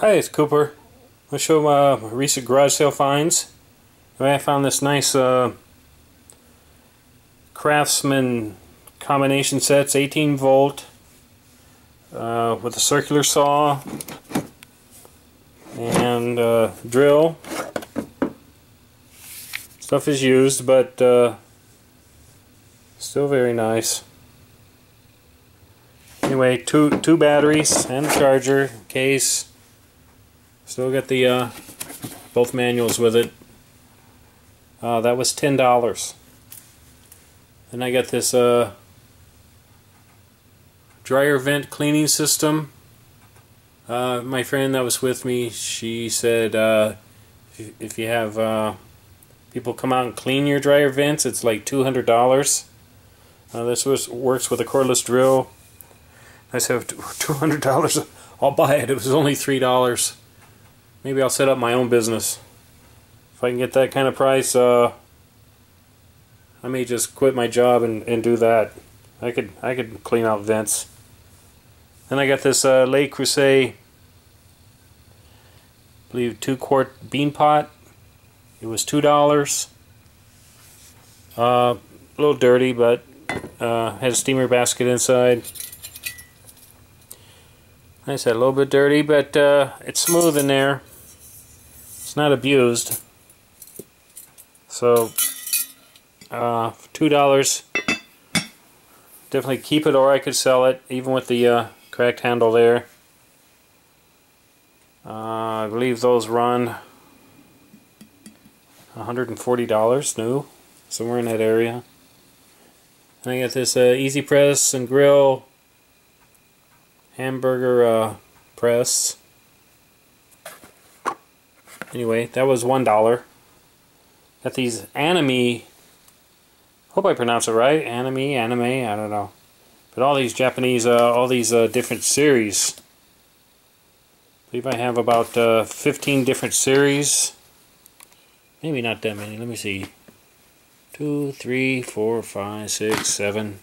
Hi, it's Cooper. I'll show my recent garage sale finds. I found this nice uh, Craftsman combination sets, 18 volt, uh, with a circular saw and uh, drill. Stuff is used, but uh, still very nice. Anyway, two two batteries and charger case. Still got the uh, both manuals with it. Uh, that was ten dollars. Then I got this uh, dryer vent cleaning system. Uh, my friend that was with me, she said uh, if you have uh, people come out and clean your dryer vents, it's like two hundred dollars. Uh, this was works with a cordless drill. I said two hundred dollars. I'll buy it. It was only three dollars. Maybe I'll set up my own business. If I can get that kind of price, uh, I may just quit my job and, and do that. I could I could clean out vents. Then I got this uh, Le Creuset, I believe two quart bean pot. It was two dollars. Uh, a little dirty, but uh, had a steamer basket inside. I said a little bit dirty, but uh, it's smooth in there. It's not abused. So, uh, two dollars. Definitely keep it, or I could sell it, even with the uh, cracked handle there. Uh, I believe those run $140 new, somewhere in that area. And I got this uh, Easy Press and Grill hamburger uh, press. Anyway, that was one dollar. Got these anime. Hope I pronounce it right. Anime, anime. I don't know. But all these Japanese, uh, all these uh, different series. I believe I have about uh, 15 different series. Maybe not that many. Let me see. 2, 3, 4, 5, 6, 7,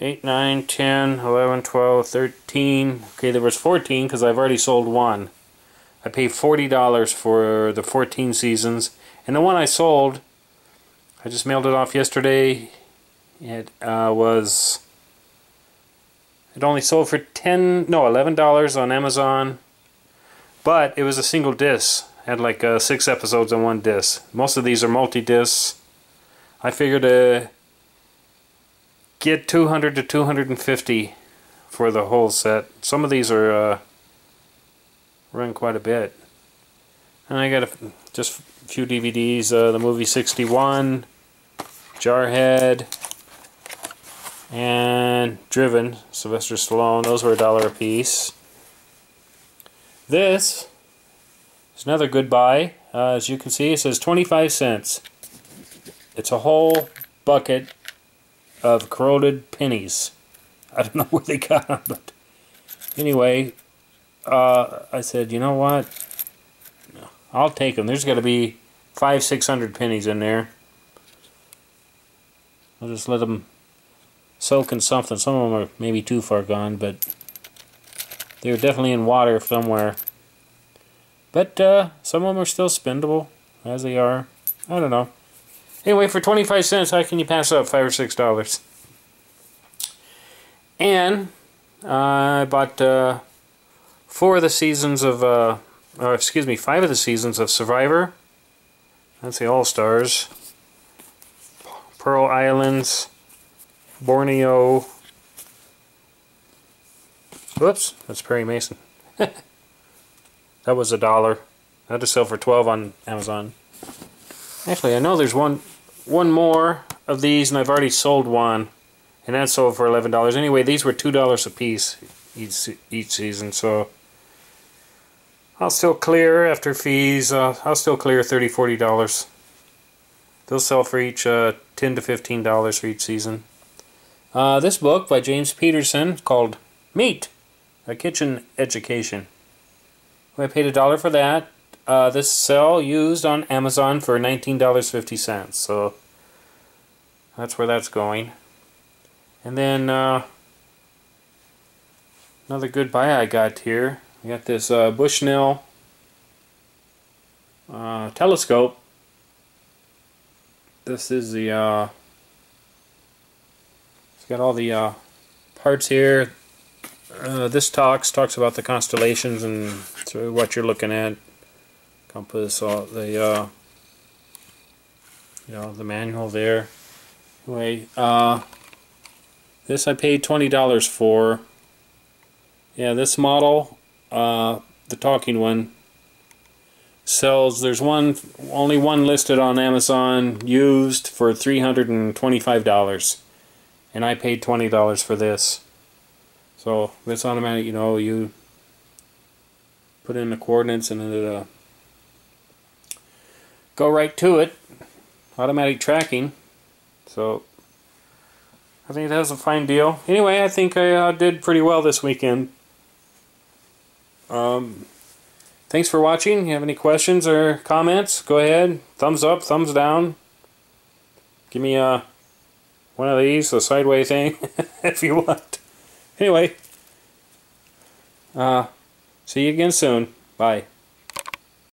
8, 9, 10, 11, 12, 13. Okay, there was 14 because I've already sold one. I paid $40 for the 14 seasons. And the one I sold, I just mailed it off yesterday. It uh, was... It only sold for 10 no, $11 on Amazon. But it was a single disc. Had like uh, six episodes on one disc. Most of these are multi-discs. I figured uh, get 200 to 250 for the whole set. Some of these are uh, run quite a bit. And I got a, just a few DVDs. Uh, the movie 61, Jarhead, and Driven, Sylvester Stallone. Those were a dollar a piece. This is another good buy. Uh, as you can see, it says 25 cents. It's a whole bucket of corroded pennies. I don't know where they got them, but anyway, uh, I said, you know what? I'll take them. There's got to be five, six hundred pennies in there. I'll just let them soak in something. Some of them are maybe too far gone, but they're definitely in water somewhere. But uh, some of them are still spendable, as they are. I don't know. Anyway, for 25 cents, how can you pass up 5 or $6? And uh, I bought uh, four of the seasons of, uh, or excuse me, five of the seasons of Survivor. That's the All-Stars. Pearl Islands, Borneo. Whoops, that's Perry Mason. that was a dollar. Had to sell for 12 on Amazon. Actually, I know there's one one more of these, and I've already sold one, and that sold for eleven dollars. Anyway, these were two dollars a piece each each season, so I'll still clear after fees. Uh, I'll still clear thirty, forty dollars. They'll sell for each uh, ten to fifteen dollars for each season. Uh, this book by James Peterson called Meat, a Kitchen Education. I paid a dollar for that uh, this sell used on Amazon for $19.50. So that's where that's going. And then uh, another good buy I got here. We got this uh, Bushnell uh, telescope. This is the, uh, it's got all the uh, parts here. Uh, this talks talks about the constellations and what you're looking at. Compass, all the uh, you know the manual there. Anyway, this I paid twenty dollars for. Yeah, this model, uh, the talking one, sells. There's one, only one listed on Amazon, used for three hundred and twenty-five dollars, and I paid twenty dollars for this. So this automatic, you know, you put in the coordinates and it uh, go right to it. Automatic tracking. So I think that was a fine deal. Anyway, I think I uh, did pretty well this weekend. Um, thanks for watching. If You have any questions or comments? Go ahead. Thumbs up, thumbs down. Give me a uh, one of these, the sideway thing, if you want. Anyway, uh, see you again soon. Bye.